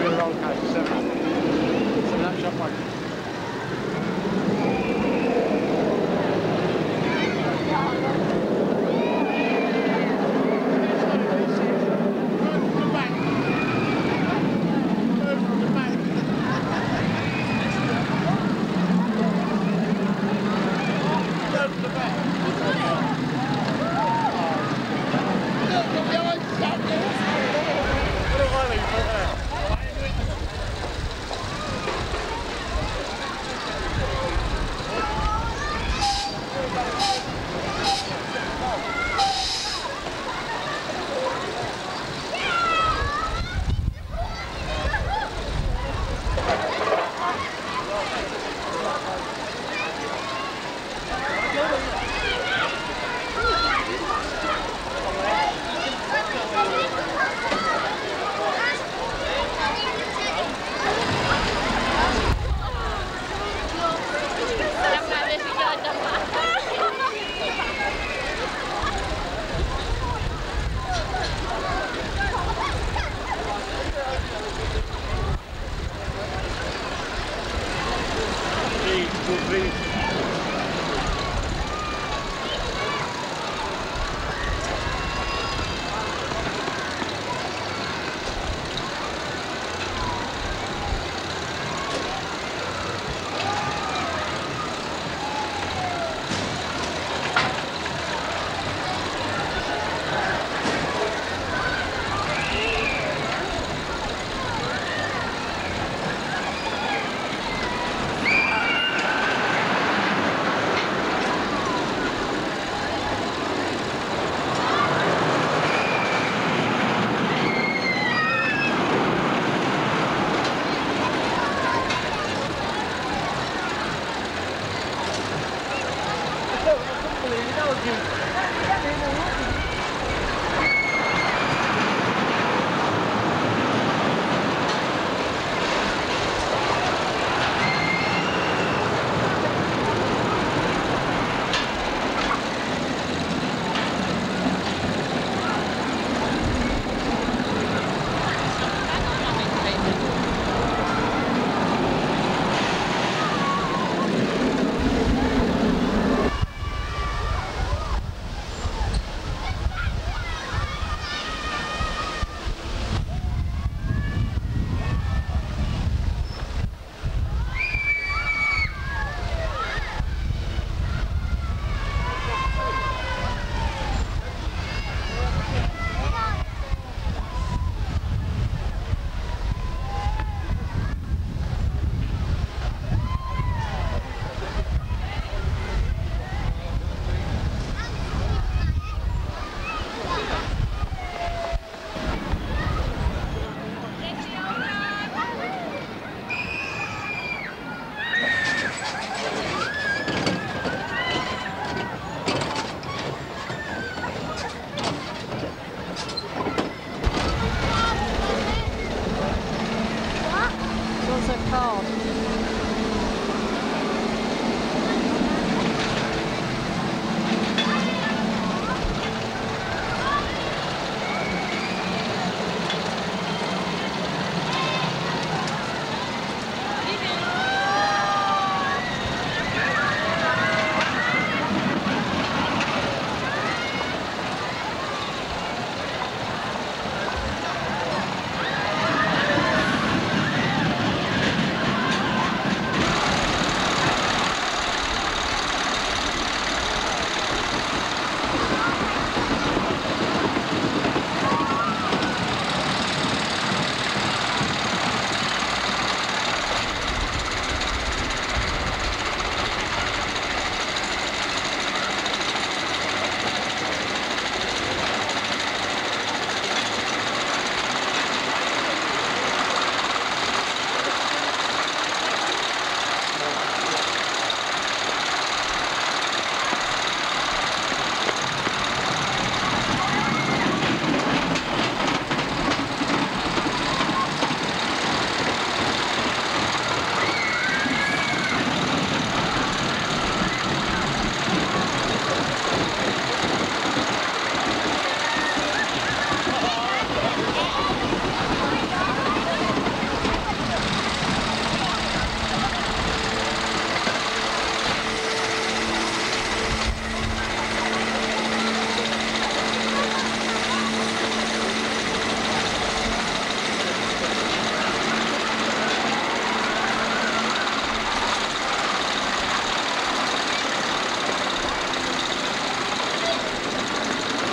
You're roller coaster, seven. Seven shot one.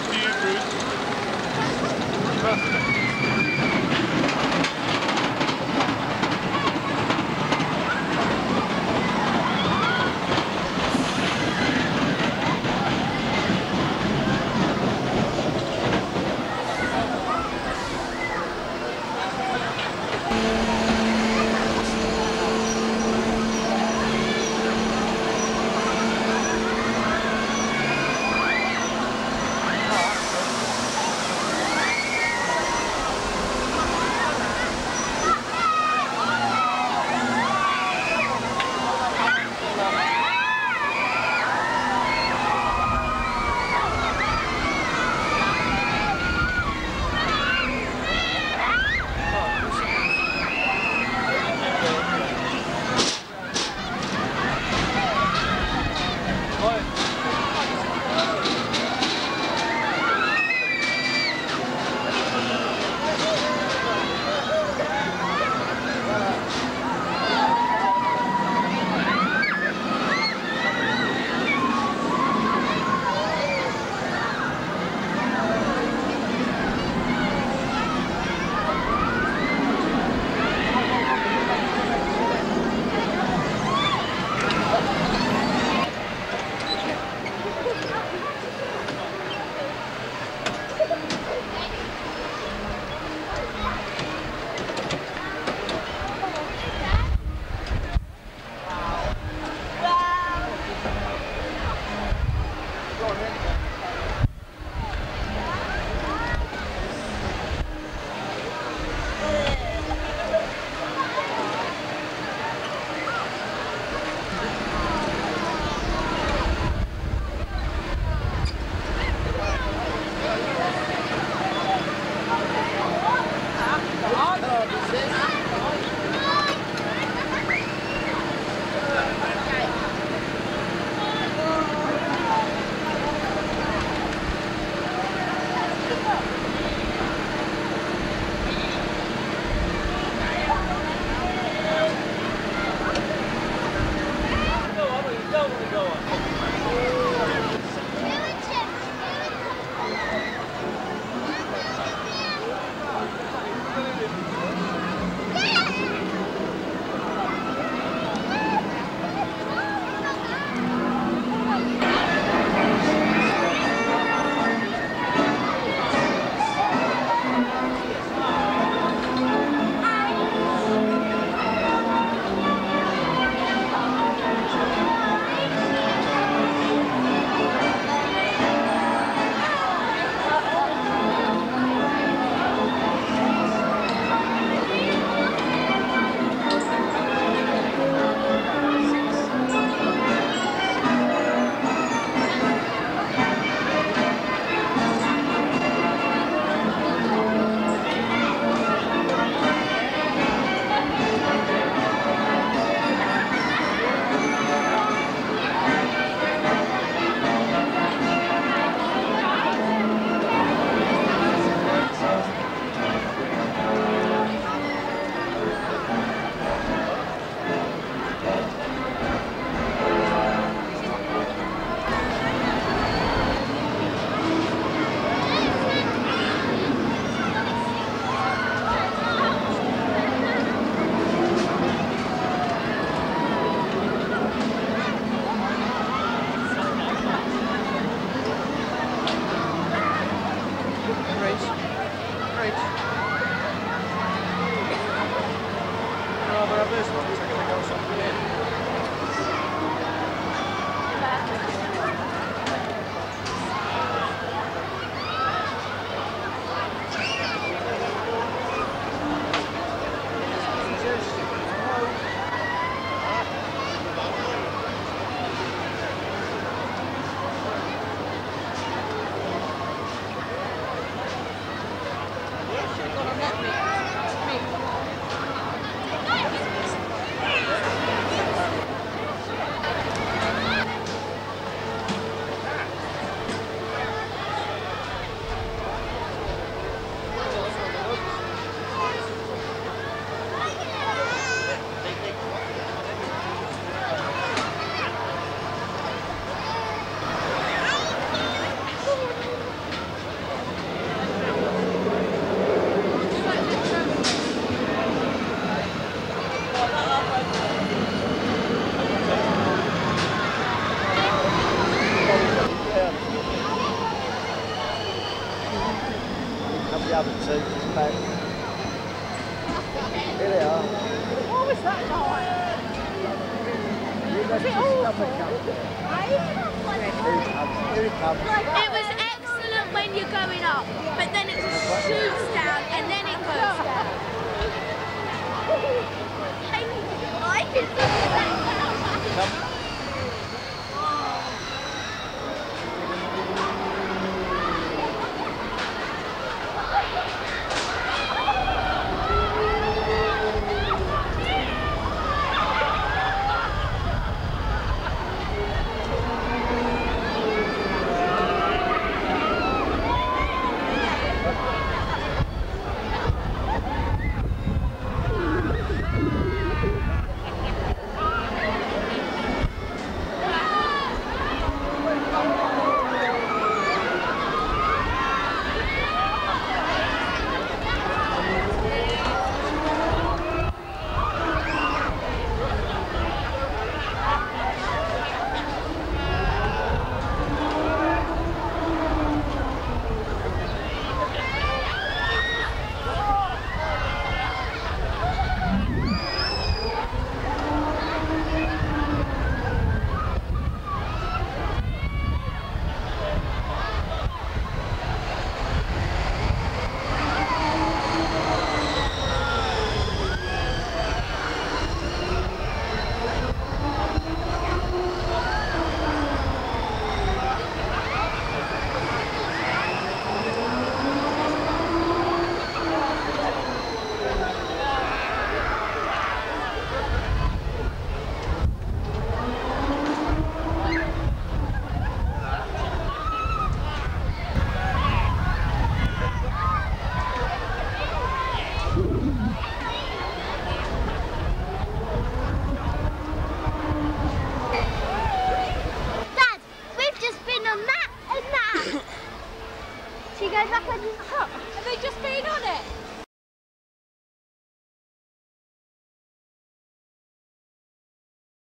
After you, Bruce.